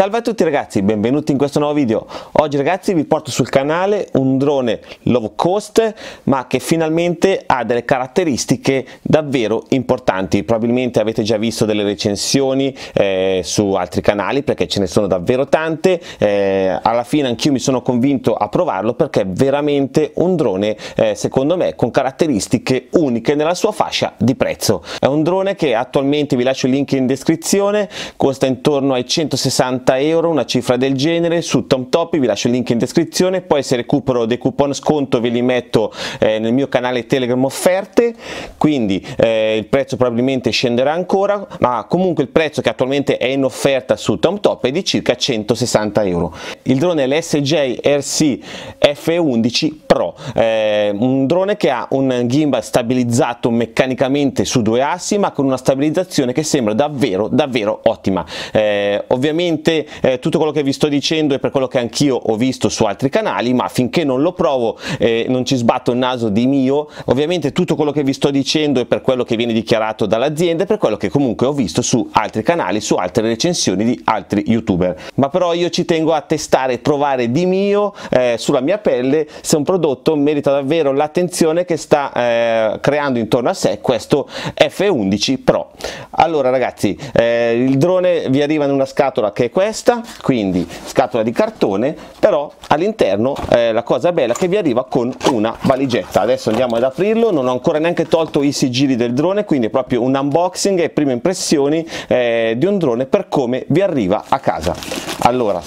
Salve a tutti ragazzi, benvenuti in questo nuovo video. Oggi ragazzi vi porto sul canale un drone low cost ma che finalmente ha delle caratteristiche davvero importanti. Probabilmente avete già visto delle recensioni eh, su altri canali perché ce ne sono davvero tante. Eh, alla fine anch'io mi sono convinto a provarlo perché è veramente un drone eh, secondo me con caratteristiche uniche nella sua fascia di prezzo. È un drone che attualmente vi lascio il link in descrizione, costa intorno ai 160 euro, una cifra del genere, su TomTop, vi lascio il link in descrizione, poi se recupero dei coupon sconto ve li metto eh, nel mio canale Telegram offerte, quindi eh, il prezzo probabilmente scenderà ancora, ma comunque il prezzo che attualmente è in offerta su TomTop è di circa 160 euro. Il drone l'SJ RC F11 Pro, eh, un drone che ha un gimbal stabilizzato meccanicamente su due assi ma con una stabilizzazione che sembra davvero davvero ottima. Eh, ovviamente eh, tutto quello che vi sto dicendo è per quello che anch'io ho visto su altri canali, ma finché non lo provo eh, non ci sbatto il naso di mio, ovviamente tutto quello che vi sto dicendo è per quello che viene dichiarato dall'azienda e per quello che comunque ho visto su altri canali, su altre recensioni di altri youtuber. Ma però io ci tengo a testare e provare di mio eh, sulla mia pelle se un prodotto merita davvero l'attenzione che sta eh, creando intorno a sé questo F11 Pro. Allora ragazzi, eh, il drone vi arriva in una scatola che è questa quindi scatola di cartone però all'interno eh, la cosa bella che vi arriva con una valigetta adesso andiamo ad aprirlo non ho ancora neanche tolto i sigilli del drone quindi è proprio un unboxing e prime impressioni eh, di un drone per come vi arriva a casa allora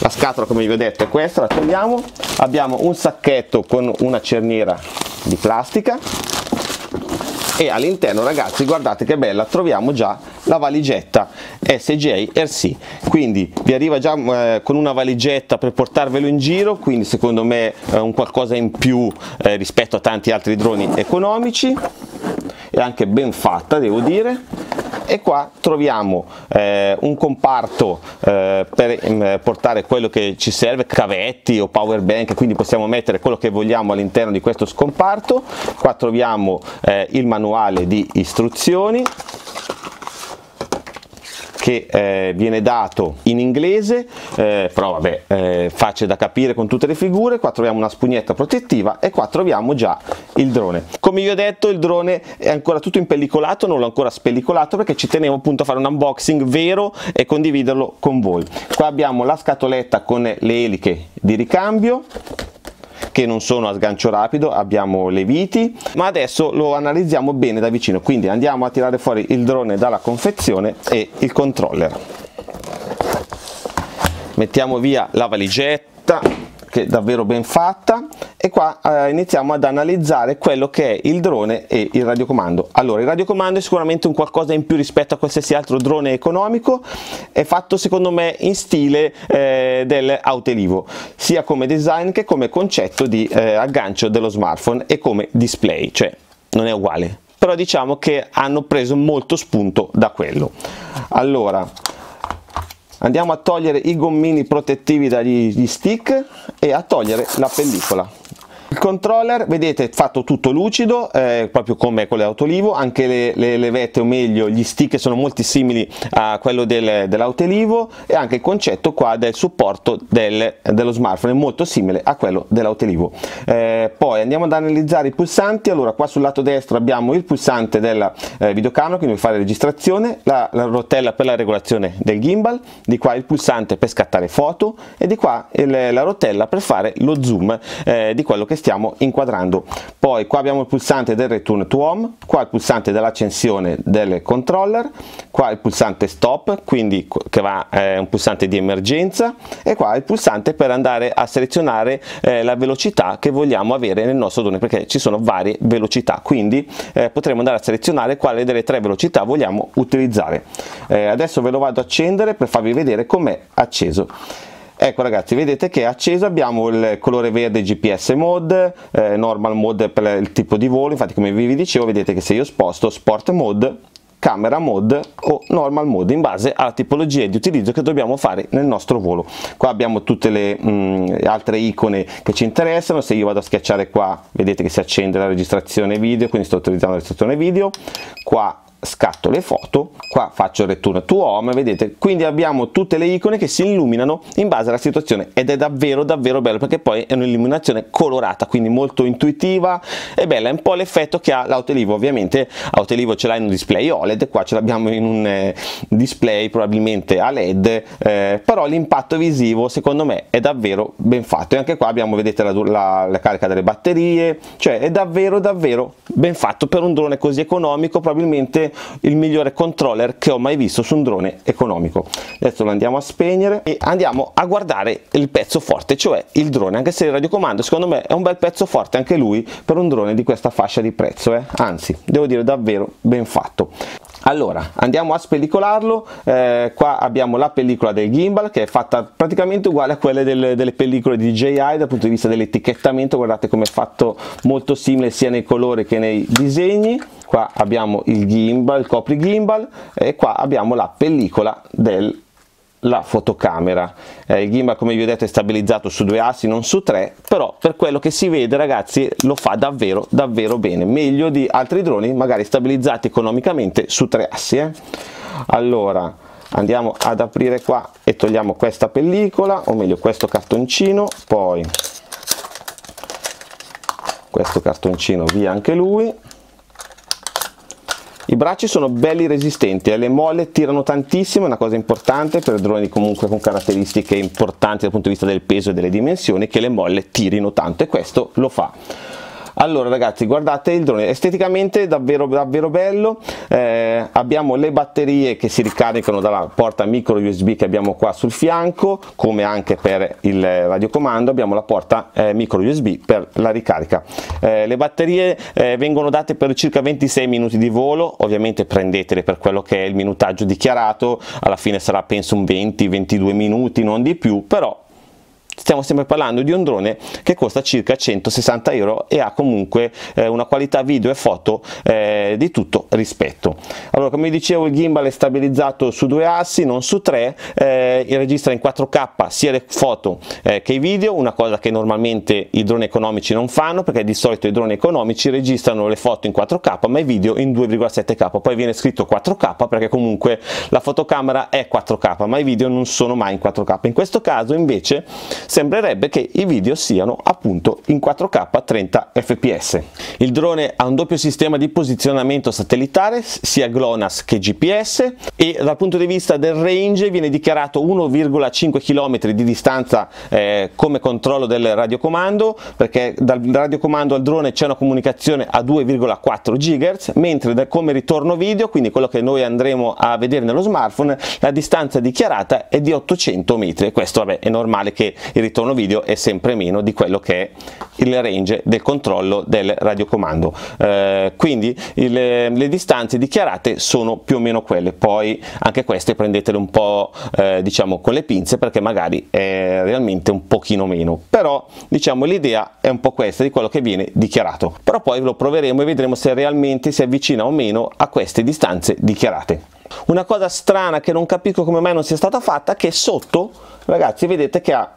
la scatola come vi ho detto è questa la togliamo. Abbiamo un sacchetto con una cerniera di plastica. E all'interno ragazzi guardate che bella troviamo già la valigetta SJ RC quindi vi arriva già eh, con una valigetta per portarvelo in giro quindi secondo me è un qualcosa in più eh, rispetto a tanti altri droni economici. È anche ben fatta devo dire e qua troviamo eh, un comparto eh, per eh, portare quello che ci serve, cavetti o power bank, quindi possiamo mettere quello che vogliamo all'interno di questo scomparto, qua troviamo eh, il manuale di istruzioni che eh, viene dato in inglese, eh, però vabbè, eh, facile da capire con tutte le figure, qua troviamo una spugnetta protettiva e qua troviamo già il drone. Come vi ho detto il drone è ancora tutto impellicolato, non l'ho ancora spellicolato perché ci tenevo appunto a fare un unboxing vero e condividerlo con voi. Qua abbiamo la scatoletta con le eliche di ricambio, che non sono a sgancio rapido, abbiamo le viti, ma adesso lo analizziamo bene da vicino, quindi andiamo a tirare fuori il drone dalla confezione e il controller. Mettiamo via la valigetta che è davvero ben fatta e qua eh, iniziamo ad analizzare quello che è il drone e il radiocomando. Allora, il radiocomando è sicuramente un qualcosa in più rispetto a qualsiasi altro drone economico, è fatto secondo me in stile eh, del Autelivo, sia come design che come concetto di eh, aggancio dello smartphone e come display, cioè non è uguale. Però diciamo che hanno preso molto spunto da quello. Allora, andiamo a togliere i gommini protettivi dagli stick e a togliere la pellicola il controller, vedete, fatto tutto lucido, eh, proprio come con l'autolivo, anche le, le levette o meglio gli stick sono molto simili a quello del, dell'autolivo e anche il concetto qua del supporto del, dello smartphone è molto simile a quello dell'autolivo. Eh, poi andiamo ad analizzare i pulsanti, allora qua sul lato destro abbiamo il pulsante della eh, videocamera, quindi per fare registrazione, la, la, rotella per la regolazione del gimbal, di qua il pulsante per scattare foto e di qua il, la rotella per fare lo zoom eh, di quello che stiamo inquadrando. Poi qua abbiamo il pulsante del return to home qua il pulsante dell'accensione del controller qua il pulsante stop quindi che va eh, un pulsante di emergenza e qua il pulsante per andare a selezionare eh, la velocità che vogliamo avere nel nostro drone perché ci sono varie velocità. Quindi eh, potremo andare a selezionare quale delle tre velocità vogliamo utilizzare. Eh, adesso ve lo vado ad accendere per farvi vedere com'è acceso ecco ragazzi vedete che acceso abbiamo il colore verde GPS mode eh, normal mode per il tipo di volo. Infatti come vi dicevo vedete che se io sposto sport mode camera mode o normal mode in base alla tipologia di utilizzo che dobbiamo fare nel nostro volo. Qua abbiamo tutte le mh, mm, altre icone che ci interessano. Se io vado a schiacciare qua vedete che si accende la registrazione video quindi sto utilizzando la registrazione video. Qua scatto le foto qua faccio return to home vedete? Quindi abbiamo tutte le icone che si illuminano in base alla situazione ed è davvero davvero bello perché poi è un'illuminazione colorata quindi molto intuitiva e bella è un po' l'effetto che ha l'Autelivo ovviamente. Autelivo ce l'ha in un display OLED qua ce l'abbiamo in un eh, display probabilmente a LED eh, però l'impatto visivo secondo me è davvero ben fatto. E anche qua abbiamo vedete la, la, la carica delle batterie cioè è davvero davvero ben fatto per un drone così economico probabilmente il migliore controller che ho mai visto su un drone economico adesso lo andiamo a spegnere e andiamo a guardare il pezzo forte cioè il drone anche se il radiocomando secondo me è un bel pezzo forte anche lui per un drone di questa fascia di prezzo eh? anzi devo dire davvero ben fatto allora andiamo a spellicolarlo. Eh, qua abbiamo la pellicola del gimbal che è fatta praticamente uguale a quelle delle, delle pellicole di DJI dal punto di vista dell'etichettamento guardate come è fatto molto simile sia nei colori che nei disegni. Qua abbiamo il gimbal il copri gimbal e qua abbiamo la pellicola del la fotocamera. Eh, il gimbal come vi ho detto è stabilizzato su due assi non su tre però per quello che si vede ragazzi lo fa davvero davvero bene. Meglio di altri droni magari stabilizzati economicamente su tre assi eh. allora andiamo ad aprire qua e togliamo questa pellicola o meglio questo cartoncino poi questo cartoncino via anche lui bracci sono belli resistenti, le molle tirano tantissimo, è una cosa importante per droni comunque con caratteristiche importanti dal punto di vista del peso e delle dimensioni, che le molle tirino tanto e questo lo fa allora ragazzi guardate il drone esteticamente davvero davvero bello. Eh, abbiamo le batterie che si ricaricano dalla porta micro usb che abbiamo qua sul fianco come anche per il radiocomando abbiamo la porta eh, micro usb per la ricarica. Eh, le batterie eh, vengono date per circa 26 minuti di volo. Ovviamente prendetele per quello che è il minutaggio dichiarato. Alla fine sarà penso un 20-22 minuti non di più però stiamo sempre parlando di un drone che costa circa 160 euro e ha comunque eh, una qualità video e foto eh, di tutto rispetto. Allora come dicevo il gimbal è stabilizzato su due assi non su tre eh, registra in 4k sia le foto eh, che i video una cosa che normalmente i droni economici non fanno perché di solito i droni economici registrano le foto in 4k ma i video in 2,7k poi viene scritto 4k perché comunque la fotocamera è 4k ma i video non sono mai in 4k in questo caso invece sembrerebbe che i video siano appunto in 4K 30 fps. Il drone ha un doppio sistema di posizionamento satellitare sia GLONASS che GPS e dal punto di vista del range viene dichiarato 1,5 km di distanza eh, come controllo del radiocomando perché dal radiocomando al drone c'è una comunicazione a 2,4 GHz mentre come ritorno video quindi quello che noi andremo a vedere nello smartphone la distanza dichiarata è di 800 metri questo vabbè è normale che il ritorno video è sempre meno di quello che è il range del controllo del radiocomando. Eh, quindi il, le distanze dichiarate sono più o meno quelle. Poi anche queste prendetele un po' eh, diciamo con le pinze perché magari è realmente un pochino meno. Però diciamo l'idea è un po' questa di quello che viene dichiarato. Però poi lo proveremo e vedremo se realmente si avvicina o meno a queste distanze dichiarate. Una cosa strana che non capisco come mai non sia stata fatta che sotto ragazzi vedete che ha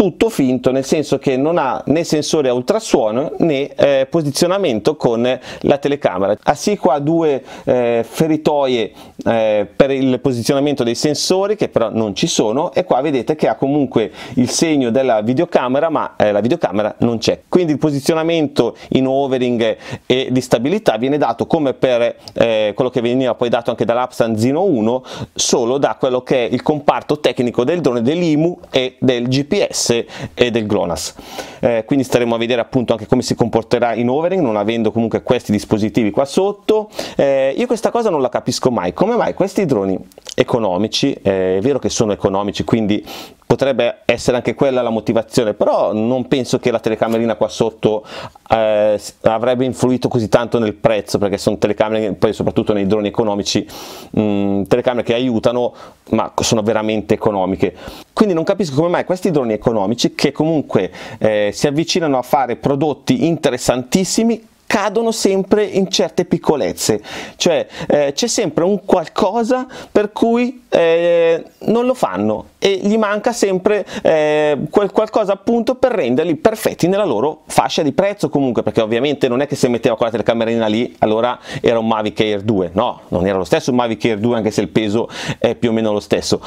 tutto finto nel senso che non ha né sensore a ultrasuono né eh, posizionamento con la telecamera. Ha sì qua due eh, feritoie eh, per il posizionamento dei sensori che però non ci sono e qua vedete che ha comunque il segno della videocamera ma eh, la videocamera non c'è. Quindi il posizionamento in overing e di stabilità viene dato come per eh, quello che veniva poi dato anche dall'Apsan Zino 1 solo da quello che è il comparto tecnico del drone dell'IMU e del GPS e del GLONASS. Eh, quindi staremo a vedere appunto anche come si comporterà in overing non avendo comunque questi dispositivi qua sotto. Eh, io questa cosa non la capisco mai, come mai questi droni economici, eh, è vero che sono economici quindi potrebbe essere anche quella la motivazione, però non penso che la telecamerina qua sotto eh, avrebbe influito così tanto nel prezzo, perché sono telecamere, poi soprattutto nei droni economici, mh, mm, telecamere che aiutano, ma sono veramente economiche. Quindi non capisco come mai questi droni economici, che comunque eh, si avvicinano a fare prodotti interessantissimi, cadono sempre in certe piccolezze, cioè eh, c'è sempre un qualcosa per cui eh, non lo fanno e gli manca sempre eh, quel qualcosa appunto per renderli perfetti nella loro fascia di prezzo comunque perché ovviamente non è che se metteva quella telecamerina lì allora era un Mavic Air 2 no, non era lo stesso Mavic Air 2 anche se il peso è più o meno lo stesso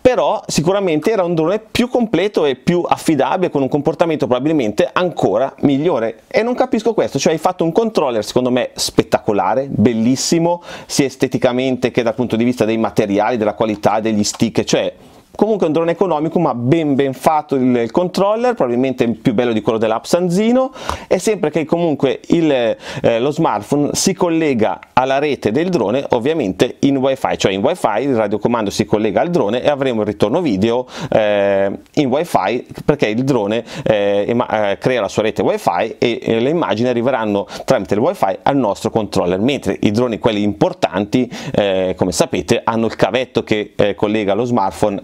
però sicuramente era un drone più completo e più affidabile con un comportamento probabilmente ancora migliore. E non capisco questo, cioè hai fatto un controller secondo me spettacolare, bellissimo sia esteticamente che dal punto di vista dei materiali, della qualità degli stick, cioè comunque un drone economico ma ben ben fatto il, il controller probabilmente più bello di quello dell'app Sanzino. E sempre che comunque il, eh, lo smartphone si collega alla rete del drone ovviamente in wifi cioè in wifi il radiocomando si collega al drone e avremo il ritorno video eh, in wifi perché il drone eh, eh crea la sua rete wifi e le immagini arriveranno tramite il wifi al nostro controller mentre i droni quelli importanti eh, come sapete hanno il cavetto che eh, collega lo smartphone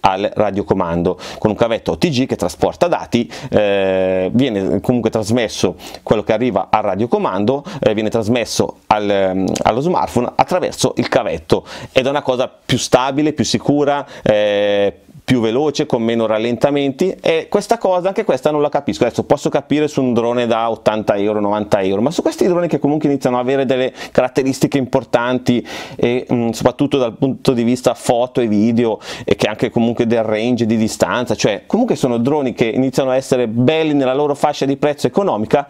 al radiocomando. Con un cavetto OTG che trasporta dati eh, viene comunque trasmesso quello che arriva al radiocomando eh, viene trasmesso al, ehm, allo smartphone attraverso il cavetto. Ed è una cosa più stabile più sicura eh, più veloce, con meno rallentamenti e questa cosa, anche questa non la capisco, adesso posso capire su un drone da 80 euro, 90 euro, ma su questi droni che comunque iniziano ad avere delle caratteristiche importanti e mh, mm, soprattutto dal punto di vista foto e video e che anche comunque del range di distanza, cioè comunque sono droni che iniziano a essere belli nella loro fascia di prezzo economica,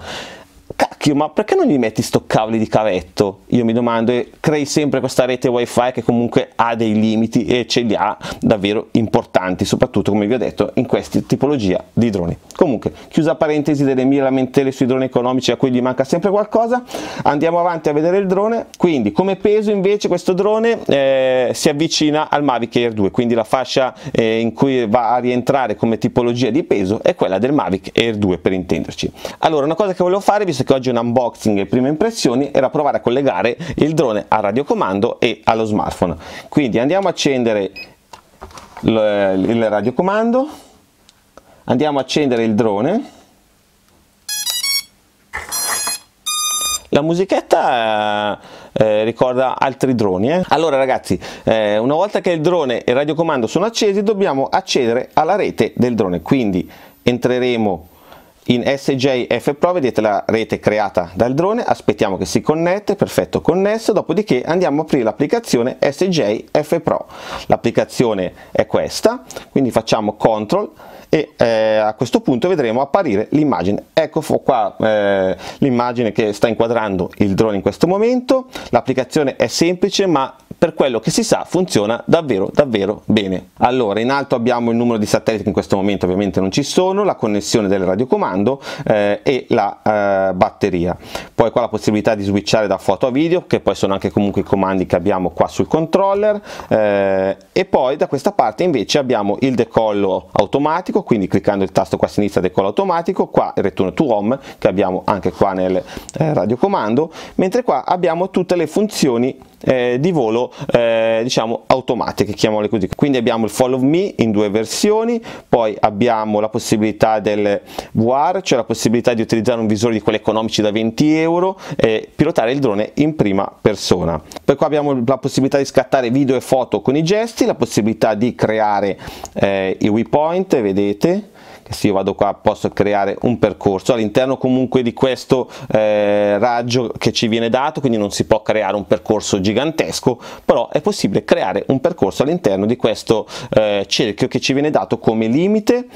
cacchio, ma perché non gli metti sto cavoli di cavetto? Io mi domando e crei sempre questa rete wifi che comunque ha dei limiti e ce li ha davvero importanti, soprattutto come vi ho detto in questa tipologia di droni. Comunque, chiusa parentesi delle mie lamentele sui droni economici a cui gli manca sempre qualcosa, andiamo avanti a vedere il drone. Quindi, come peso invece questo drone eh, si avvicina al Mavic Air 2, quindi la fascia eh, in cui va a rientrare come tipologia di peso è quella del Mavic Air 2 per intenderci. Allora, una cosa che volevo fare, visto che oggi è un unboxing e prime impressioni, era provare a collegare il drone al radiocomando e allo smartphone. Quindi andiamo a accendere il radiocomando, andiamo a accendere il drone. La musichetta eh, ricorda altri droni. Eh? Allora ragazzi, eh, una volta che il drone e il radiocomando sono accesi dobbiamo accedere alla rete del drone, quindi entreremo in SJ Pro vedete la rete creata dal drone, aspettiamo che si connette, perfetto connesso, dopodiché andiamo a aprire l'applicazione SJ Pro. L'applicazione è questa, quindi facciamo CTRL e eh, a questo punto vedremo apparire l'immagine. Ecco qua eh, l'immagine che sta inquadrando il drone in questo momento, l'applicazione è semplice ma per quello che si sa funziona davvero davvero bene. Allora in alto abbiamo il numero di satelliti che in questo momento ovviamente non ci sono, la connessione del radiocomando eh, e la eh, batteria. Poi qua la possibilità di switchare da foto a video che poi sono anche comunque i comandi che abbiamo qua sul controller eh, e poi da questa parte invece abbiamo il decollo automatico quindi cliccando il tasto qua a sinistra decollo automatico, qua il return to home che abbiamo anche qua nel eh, radiocomando mentre qua abbiamo tutte le funzioni eh, di volo eh, diciamo automatiche chiamiamole così. Quindi abbiamo il follow me in due versioni poi abbiamo la possibilità del VR cioè la possibilità di utilizzare un visore di quelli economici da 20 euro e pilotare il drone in prima persona. Poi qua abbiamo la possibilità di scattare video e foto con i gesti la possibilità di creare eh, i waypoint vedete se io vado qua posso creare un percorso. All'interno comunque di questo eh, raggio che ci viene dato quindi non si può creare un percorso gigantesco però è possibile creare un percorso all'interno di questo eh, cerchio che ci viene dato come limite.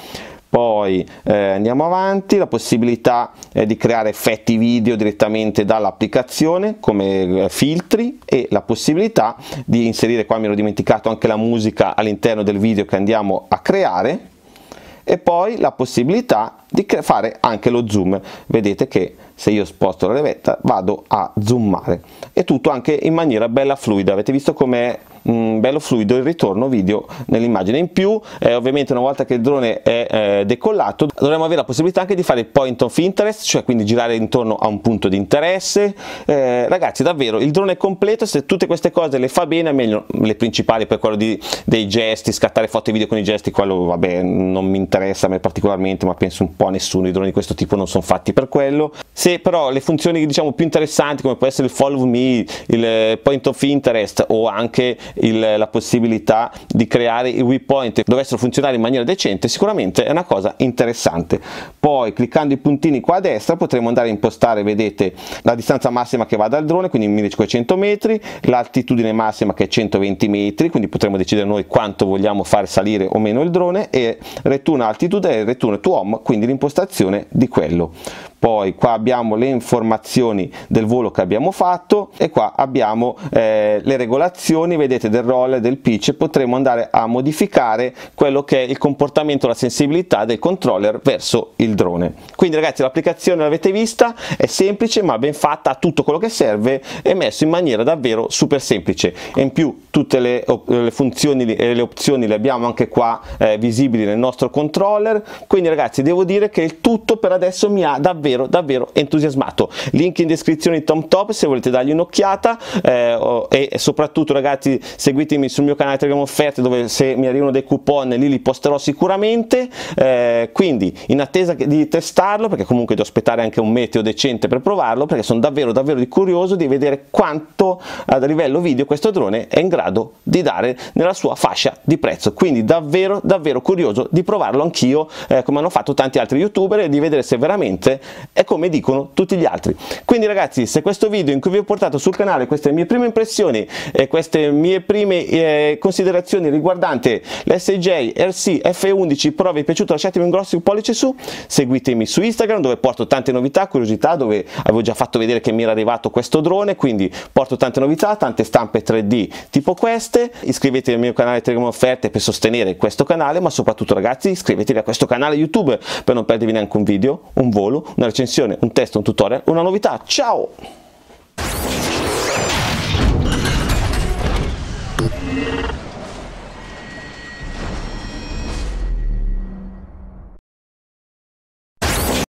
Poi eh, andiamo avanti, la possibilità eh, di creare effetti video direttamente dall'applicazione come eh, filtri e la possibilità di inserire, qua mi ero dimenticato anche la musica all'interno del video che andiamo a creare e poi la possibilità di fare anche lo zoom. Vedete che se io sposto la levetta vado a zoomare. E tutto anche in maniera bella fluida. Avete visto come mh, bello fluido il ritorno video nell'immagine. In più eh, ovviamente una volta che il drone è eh, decollato dovremo avere la possibilità anche di fare il point of interest cioè quindi girare intorno a un punto di interesse. Eh, ragazzi davvero il drone è completo se tutte queste cose le fa bene meglio le principali per quello di, dei gesti scattare foto e video con i gesti quello vabbè non mi interessa a me particolarmente ma penso un po' a nessuno i droni di questo tipo non sono fatti per quello. Se però le funzioni diciamo più interessanti come può essere il follow me il point of interest o anche il, la possibilità di creare i waypoint dovessero funzionare in maniera decente sicuramente è una cosa interessante. Poi cliccando i puntini qua a destra potremo andare a impostare vedete la distanza massima che va dal drone quindi 1500 metri l'altitudine massima che è 120 metri quindi potremo decidere noi quanto vogliamo far salire o meno il drone e return altitude e return to home quindi l'impostazione di quello poi qua abbiamo le informazioni del volo che abbiamo fatto e qua abbiamo eh, le regolazioni vedete del roll del pitch. Potremo andare a modificare quello che è il comportamento la sensibilità del controller verso il drone. Quindi ragazzi l'applicazione l'avete vista è semplice ma ben fatta ha tutto quello che serve e messo in maniera davvero super semplice. E in più tutte le, le funzioni e le opzioni le abbiamo anche qua eh, visibili nel nostro controller. Quindi ragazzi devo dire che il tutto per adesso mi ha davvero davvero davvero entusiasmato. Link in descrizione di Tom Top se volete dargli un'occhiata eh, e soprattutto ragazzi seguitemi sul mio canale Telegram Offerte dove se mi arrivano dei coupon lì li posterò sicuramente. Eh, quindi in attesa di testarlo perché comunque devo aspettare anche un meteo decente per provarlo perché sono davvero davvero curioso di vedere quanto a livello video questo drone è in grado di dare nella sua fascia di prezzo. Quindi davvero davvero curioso di provarlo anch'io eh, come hanno fatto tanti altri youtuber e di vedere se veramente è come dicono tutti gli altri. Quindi ragazzi, se questo video in cui vi ho portato sul canale queste mie prime impressioni e queste mie prime eh, considerazioni riguardante l'SJ RC F11 Pro vi è piaciuto lasciatemi un grosso pollice su, seguitemi su Instagram dove porto tante novità, curiosità, dove avevo già fatto vedere che mi era arrivato questo drone, quindi porto tante novità, tante stampe 3D tipo queste, iscrivetevi al mio canale Telegram Offerte per sostenere questo canale, ma soprattutto ragazzi iscrivetevi a questo canale YouTube per non perdervi neanche un video, un volo, una recensione, un test, un tutorial, una novità. Ciao!